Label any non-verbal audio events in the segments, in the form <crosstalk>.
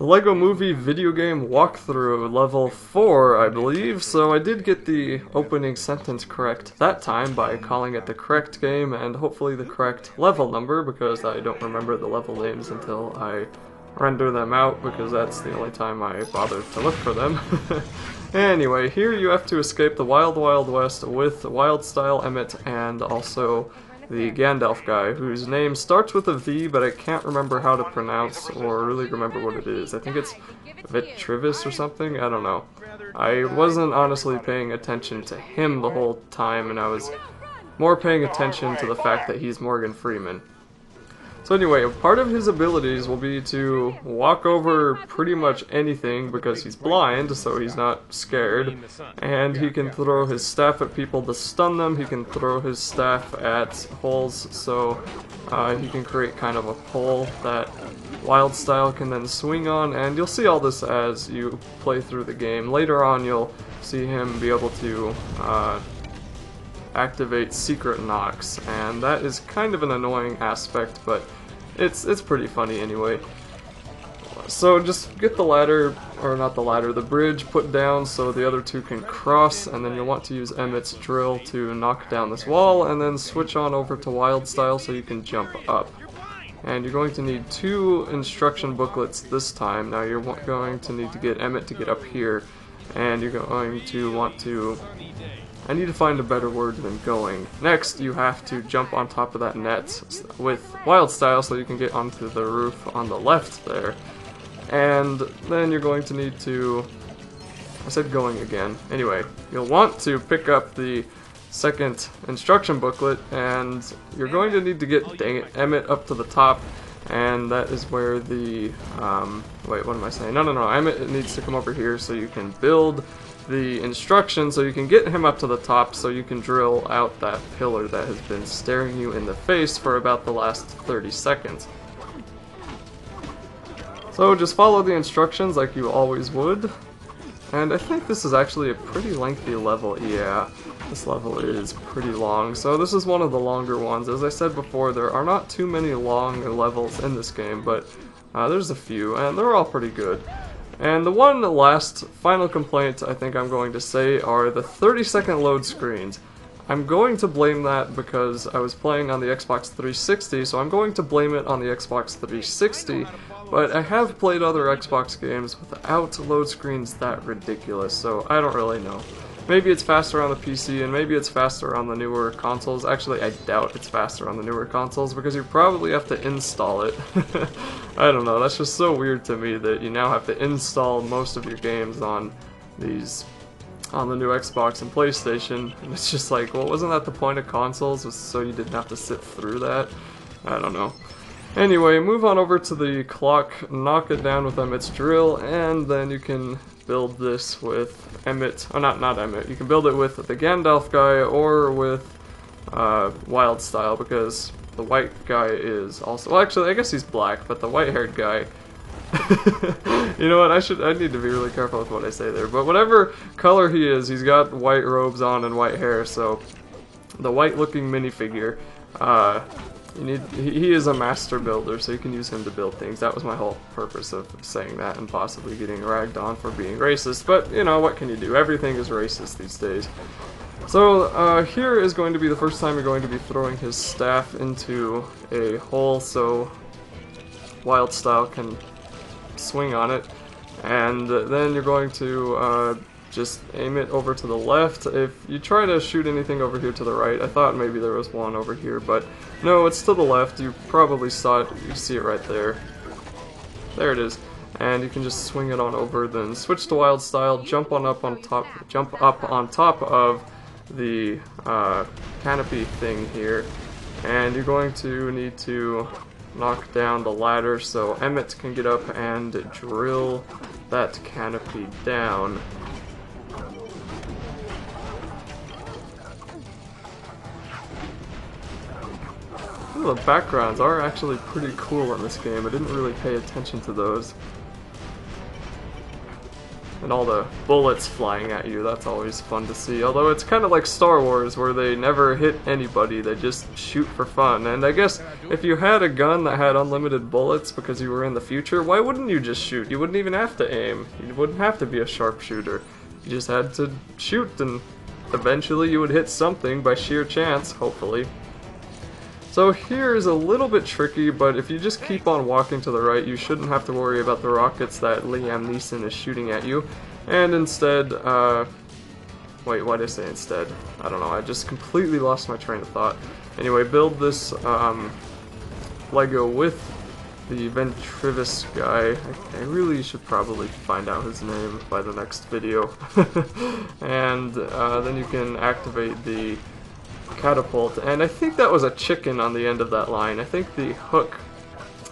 the Lego Movie video game walkthrough, level 4, I believe, so I did get the opening sentence correct that time by calling it the correct game and hopefully the correct level number because I don't remember the level names until I render them out because that's the only time I bother to look for them. <laughs> anyway, here you have to escape the Wild Wild West with Wild Style Emmet and also the Gandalf guy, whose name starts with a V, but I can't remember how to pronounce or really remember what it is. I think it's Vitrivis or something? I don't know. I wasn't honestly paying attention to him the whole time, and I was more paying attention to the fact that he's Morgan Freeman. So anyway, part of his abilities will be to walk over pretty much anything because he's blind, so he's not scared. And he can throw his staff at people to stun them. He can throw his staff at holes, so uh, he can create kind of a pole that Wyldstyle can then swing on. And you'll see all this as you play through the game. Later on, you'll see him be able to uh, activate secret knocks, and that is kind of an annoying aspect, but it's it's pretty funny anyway. So just get the ladder, or not the ladder, the bridge put down so the other two can cross, and then you'll want to use Emmet's drill to knock down this wall, and then switch on over to Wyldstyle so you can jump up. And you're going to need two instruction booklets this time. Now you're going to need to get Emmet to get up here, and you're going to want to I need to find a better word than going. Next, you have to jump on top of that net with Wyldstyle so you can get onto the roof on the left there. And then you're going to need to... I said going again. Anyway, you'll want to pick up the second instruction booklet, and you're going to need to get, dang it, Emmet up to the top, and that is where the, um, wait, what am I saying? No, no, no, Emmet needs to come over here so you can build the instructions so you can get him up to the top so you can drill out that pillar that has been staring you in the face for about the last 30 seconds. So just follow the instructions like you always would. And I think this is actually a pretty lengthy level, yeah. This level is pretty long, so this is one of the longer ones. As I said before, there are not too many long levels in this game, but uh, there's a few, and they're all pretty good. And the one last final complaint I think I'm going to say are the 30 second load screens. I'm going to blame that because I was playing on the Xbox 360, so I'm going to blame it on the Xbox 360, but I have played other Xbox games without load screens that ridiculous, so I don't really know. Maybe it's faster on the PC, and maybe it's faster on the newer consoles. Actually, I doubt it's faster on the newer consoles, because you probably have to install it. <laughs> I don't know, that's just so weird to me that you now have to install most of your games on these on the new Xbox and PlayStation, and it's just like, well, wasn't that the point of consoles, was so you didn't have to sit through that? I don't know. Anyway, move on over to the clock, knock it down with Emmet's drill, and then you can build this with Emmet, oh not, not Emmet, you can build it with the Gandalf guy or with uh, Wild Style because the white guy is also, well actually I guess he's black, but the white haired guy <laughs> you know what? I should. I need to be really careful with what I say there. But whatever color he is, he's got white robes on and white hair. So the white-looking minifigure. Uh, you need, he is a master builder, so you can use him to build things. That was my whole purpose of saying that and possibly getting ragged on for being racist. But, you know, what can you do? Everything is racist these days. So, uh, here is going to be the first time you're going to be throwing his staff into a hole so Wyldstyle can swing on it. And then you're going to uh, just aim it over to the left. If you try to shoot anything over here to the right, I thought maybe there was one over here, but no, it's to the left. You probably saw it, you see it right there. There it is. And you can just swing it on over, then switch to Wyldstyle, jump on up on top, jump up on top of the uh, canopy thing here, and you're going to need to knock down the ladder so Emmet can get up and drill that canopy down. The backgrounds are actually pretty cool in this game. I didn't really pay attention to those. And all the bullets flying at you. That's always fun to see. Although it's kind of like Star Wars, where they never hit anybody, they just shoot for fun. And I guess if you had a gun that had unlimited bullets because you were in the future, why wouldn't you just shoot? You wouldn't even have to aim. You wouldn't have to be a sharpshooter. You just had to shoot, and eventually you would hit something by sheer chance, hopefully. So here is a little bit tricky, but if you just keep on walking to the right, you shouldn't have to worry about the rockets that Liam Neeson is shooting at you. And instead, uh, wait, why did I say instead? I don't know, I just completely lost my train of thought. Anyway, build this um, Lego with the Ventrivis guy. I, I, really should probably find out his name by the next video. <laughs> and uh, then you can activate the catapult, and I think that was a chicken on the end of that line. I think the hook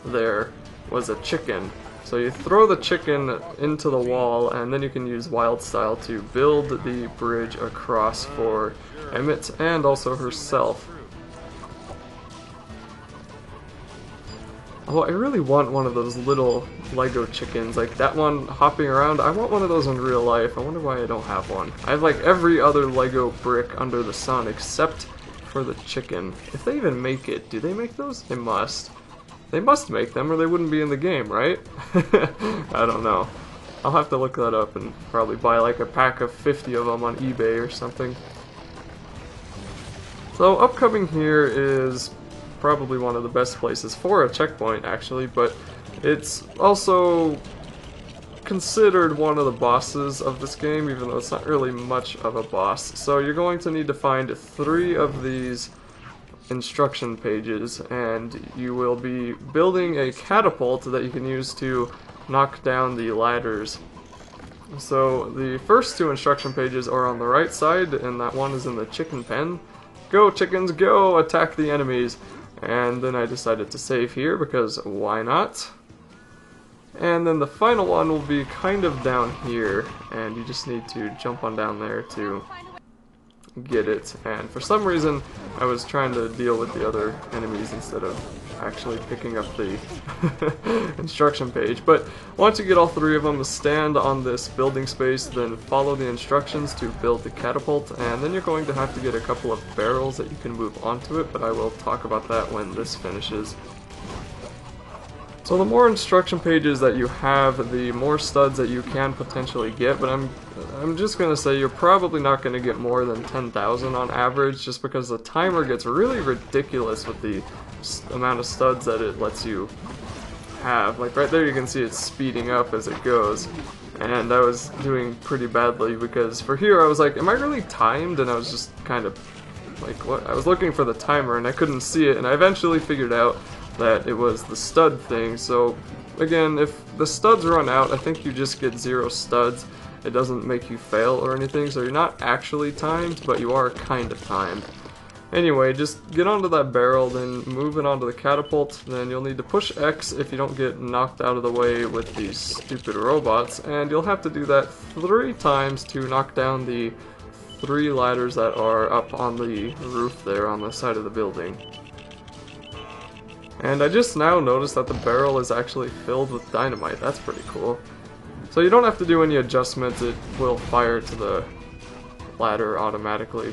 there was a chicken. So you throw the chicken into the wall, and then you can use Wyldstyle to build the bridge across for Emmet and also herself. Oh, I really want one of those little Lego chickens, like that one hopping around. I want one of those in real life. I wonder why I don't have one. I have like every other Lego brick under the sun except for the chicken. If they even make it, do they make those? They must. They must make them or they wouldn't be in the game, right? <laughs> I don't know. I'll have to look that up and probably buy like a pack of 50 of them on eBay or something. So upcoming here is probably one of the best places for a checkpoint actually, but it's also considered one of the bosses of this game, even though it's not really much of a boss. So you're going to need to find three of these instruction pages, and you will be building a catapult that you can use to knock down the ladders. So the first two instruction pages are on the right side, and that one is in the chicken pen. Go chickens, go! Attack the enemies! And then I decided to save here because why not? And then the final one will be kind of down here, and you just need to jump on down there to get it. And for some reason, I was trying to deal with the other enemies instead of actually picking up the <laughs> instruction page. But once you get all three of them, stand on this building space, then follow the instructions to build the catapult, and then you're going to have to get a couple of barrels that you can move onto it, but I will talk about that when this finishes. So the more instruction pages that you have, the more studs that you can potentially get, but I'm I'm just going to say you're probably not going to get more than 10,000 on average just because the timer gets really ridiculous with the amount of studs that it lets you have. Like right there you can see it's speeding up as it goes. And I was doing pretty badly because for here I was like, am I really timed? And I was just kind of like, what? I was looking for the timer and I couldn't see it and I eventually figured out that it was the stud thing. So again, if the studs run out, I think you just get zero studs. It doesn't make you fail or anything, so you're not actually timed, but you are kind of timed. Anyway, just get onto that barrel, then move it onto the catapult, then you'll need to push X if you don't get knocked out of the way with these stupid robots, and you'll have to do that three times to knock down the three ladders that are up on the roof there on the side of the building. And I just now noticed that the barrel is actually filled with dynamite. That's pretty cool. So you don't have to do any adjustments, it will fire to the ladder automatically.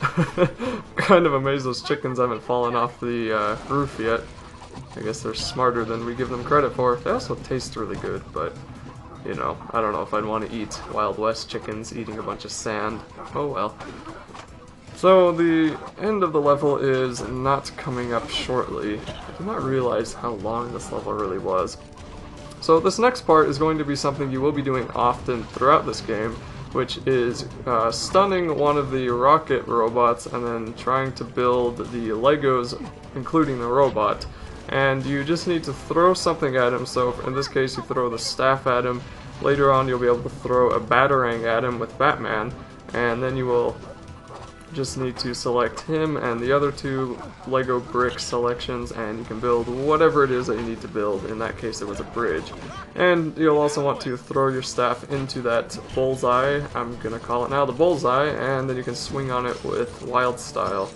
<laughs> kind of amazed those chickens haven't fallen off the uh, roof yet. I guess they're smarter than we give them credit for. They also taste really good, but, you know, I don't know if I'd want to eat Wild West chickens eating a bunch of sand. Oh well. So the end of the level is not coming up shortly. I did not realize how long this level really was. So this next part is going to be something you will be doing often throughout this game, which is uh, stunning one of the rocket robots and then trying to build the Legos, including the robot. And you just need to throw something at him, so in this case you throw the staff at him, later on you'll be able to throw a batarang at him with Batman, and then you will just need to select him and the other two Lego brick selections and you can build whatever it is that you need to build. In that case it was a bridge. And you'll also want to throw your staff into that bullseye, I'm gonna call it now the bullseye, and then you can swing on it with Wyldstyle.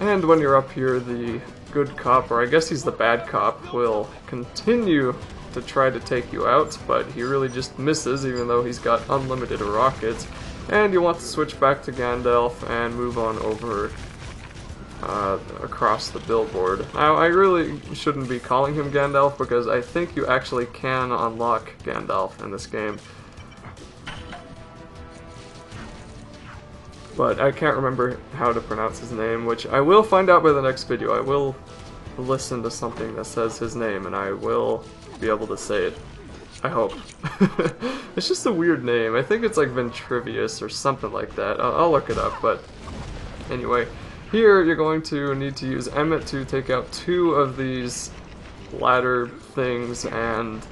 And when you're up here, the good cop, or I guess he's the bad cop, will continue to try to take you out, but he really just misses even though he's got unlimited rockets. And you want to switch back to Gandalf and move on over uh, across the billboard. Now, I really shouldn't be calling him Gandalf because I think you actually can unlock Gandalf in this game. But I can't remember how to pronounce his name, which I will find out by the next video. I will listen to something that says his name, and I will be able to say it. I hope. <laughs> it's just a weird name. I think it's like Ventrivius or something like that. I'll, I'll look it up, but anyway. Here, you're going to need to use Emmet to take out two of these ladder things and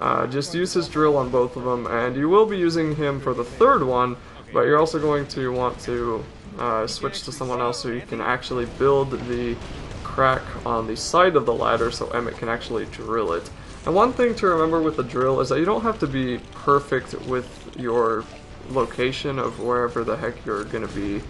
uh, just use his drill on both of them. And you will be using him for the third one, but you're also going to want to uh, switch to someone else so you can actually build the crack on the side of the ladder so Emmet can actually drill it. And one thing to remember with the drill is that you don't have to be perfect with your location of wherever the heck you're going to be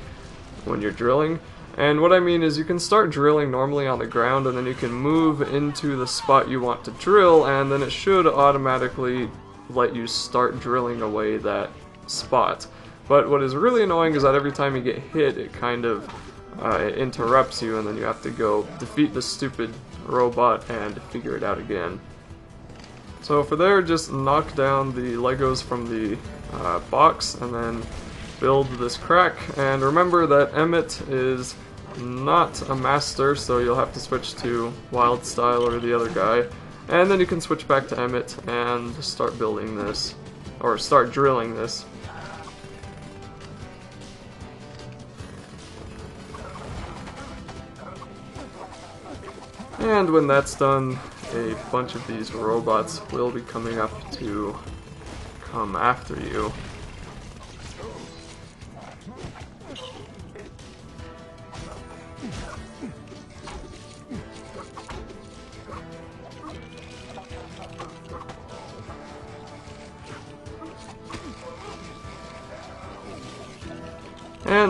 when you're drilling. And what I mean is you can start drilling normally on the ground and then you can move into the spot you want to drill and then it should automatically let you start drilling away that spot. But what is really annoying is that every time you get hit it kind of uh, it interrupts you and then you have to go defeat the stupid robot and figure it out again. So for there, just knock down the Legos from the uh, box and then build this crack. And remember that Emmet is not a master, so you'll have to switch to Wyldstyle or the other guy. And then you can switch back to Emmet and start building this, or start drilling this. And when that's done, a bunch of these robots will be coming up to come after you.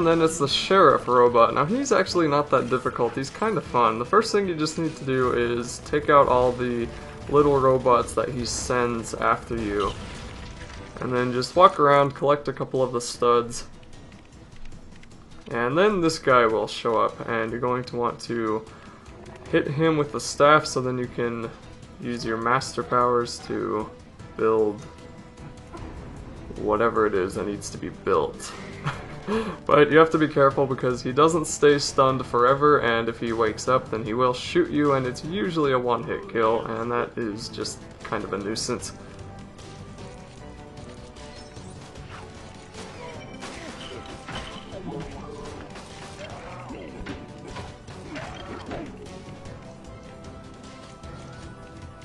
Then it's the Sheriff robot. Now he's actually not that difficult, he's kind of fun. The first thing you just need to do is take out all the little robots that he sends after you. And then just walk around, collect a couple of the studs. And then this guy will show up, and you're going to want to hit him with the staff so then you can use your master powers to build whatever it is that needs to be built. <laughs> <gasps> but you have to be careful because he doesn't stay stunned forever, and if he wakes up, then he will shoot you, and it's usually a one-hit kill, and that is just kind of a nuisance.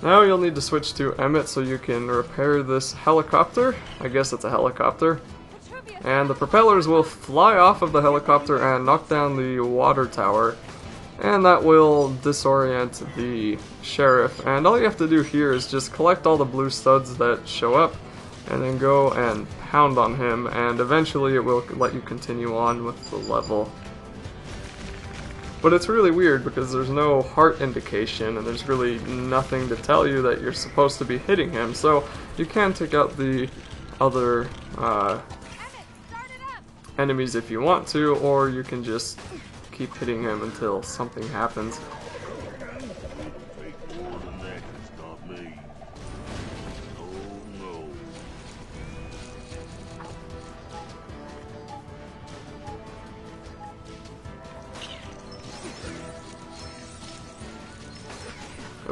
Now you'll need to switch to Emmet so you can repair this helicopter. I guess it's a helicopter and the propellers will fly off of the helicopter and knock down the water tower. And that will disorient the sheriff. And all you have to do here is just collect all the blue studs that show up and then go and pound on him. And eventually it will let you continue on with the level. But it's really weird because there's no heart indication and there's really nothing to tell you that you're supposed to be hitting him. So you can take out the other uh, enemies if you want to, or you can just keep hitting him until something happens.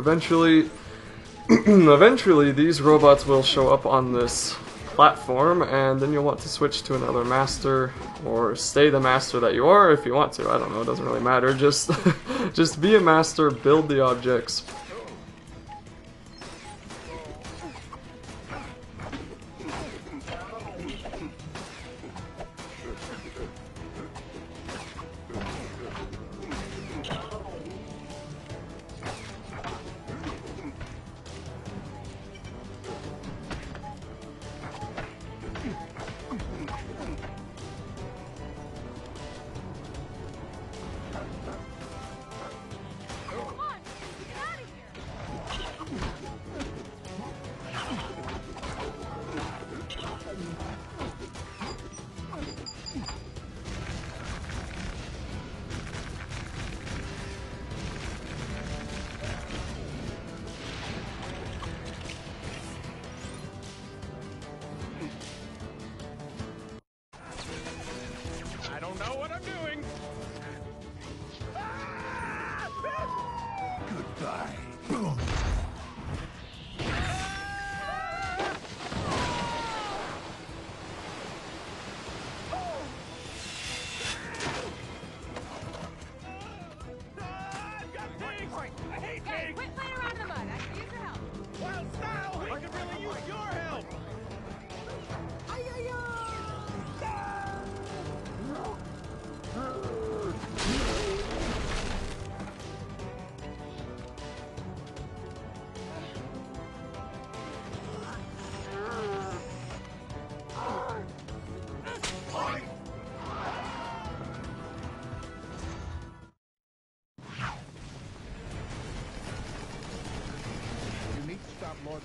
Eventually, <clears throat> eventually these robots will show up on this platform, and then you'll want to switch to another master, or stay the master that you are if you want to. I don't know, it doesn't really matter. Just, <laughs> just be a master, build the objects,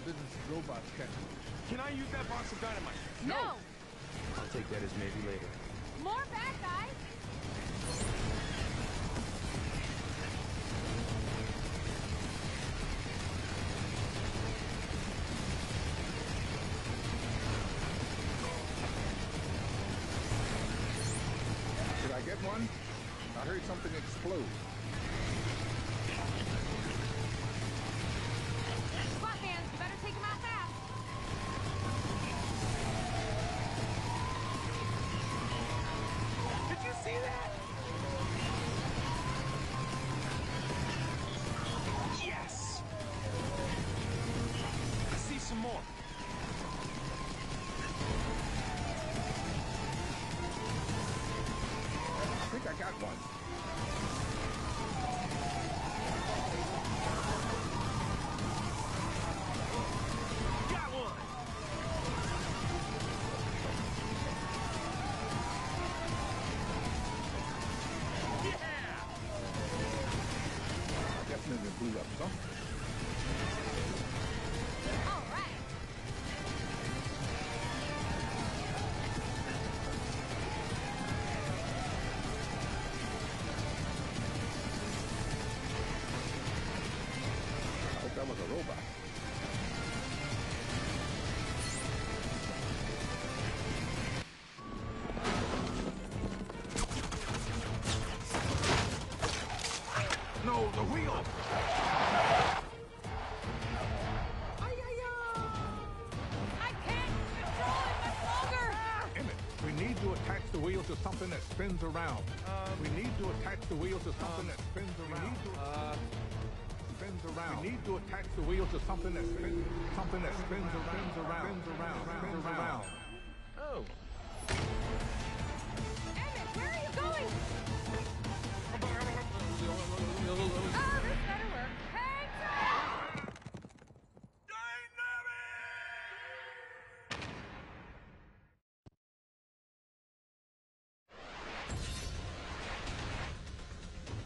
Business' robots, Captain. Can I use that box of dynamite? No. I'll take that as maybe later. More bad guys. Did I get one? I heard something explode. Definitely blew up something. All to something that spins around. we need to attach the wheel to something that spins around. Uh, spins around. We need to attach the wheel to something that spins, something that spins around, spins around, spins around, spins around. oh. Emmet,